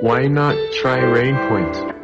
Why not try Rainpoint?